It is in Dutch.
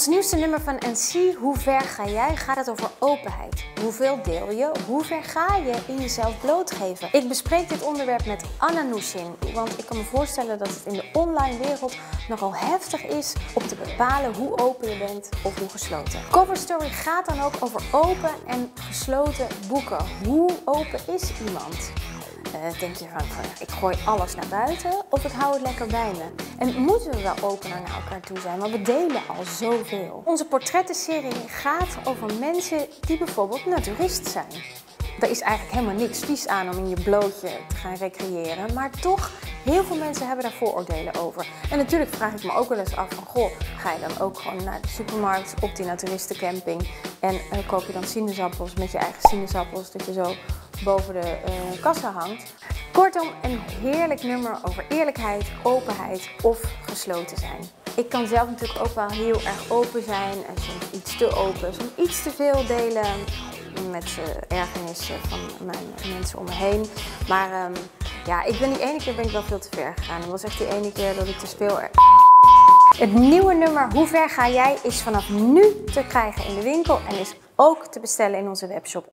ons nieuwste nummer van NC, Hoe ver ga jij, gaat het over openheid. Hoeveel deel je, hoe ver ga je in jezelf blootgeven? Ik bespreek dit onderwerp met Anna Nushin, want ik kan me voorstellen dat het in de online wereld nogal heftig is om te bepalen hoe open je bent of hoe gesloten. Cover Story gaat dan ook over open en gesloten boeken. Hoe open is iemand? Uh, denk je van, van, ik gooi alles naar buiten of ik hou het lekker bij me? En moeten we wel opener naar elkaar toe zijn, want we delen al zoveel. Onze portrettenserie gaat over mensen die bijvoorbeeld naturist zijn. Er is eigenlijk helemaal niks vies aan om in je blootje te gaan recreëren, maar toch, heel veel mensen hebben daar vooroordelen over. En natuurlijk vraag ik me ook wel eens af van, goh, ga je dan ook gewoon naar de supermarkt op die naturistencamping en uh, koop je dan sinaasappels met je eigen sinaasappels, dat je zo boven de uh, kassa hangt. Kortom, een heerlijk nummer over eerlijkheid, openheid of gesloten zijn. Ik kan zelf natuurlijk ook wel heel erg open zijn en soms iets te open, soms iets te veel delen met uh, ergernissen van mijn mensen om me heen. Maar um, ja, ik ben die ene keer ben ik wel veel te ver gegaan. Dat was echt die ene keer dat ik te veel... Het nieuwe nummer Hoe ver ga jij is vanaf nu te krijgen in de winkel en is ook te bestellen in onze webshop.